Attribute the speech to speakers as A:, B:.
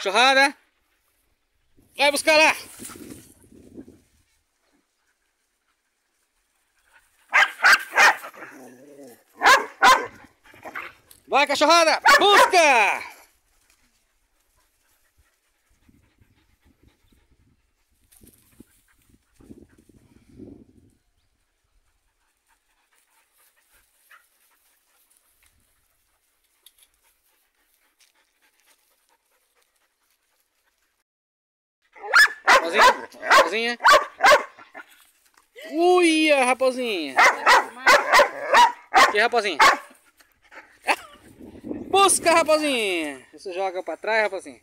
A: Cachorrada. Vai buscar lá. Vai, cachorrada! Busca! Raposinha? É raposinha? Uia, raposinha! Aqui, raposinha! Busca, raposinha! você joga pra trás, raposinha!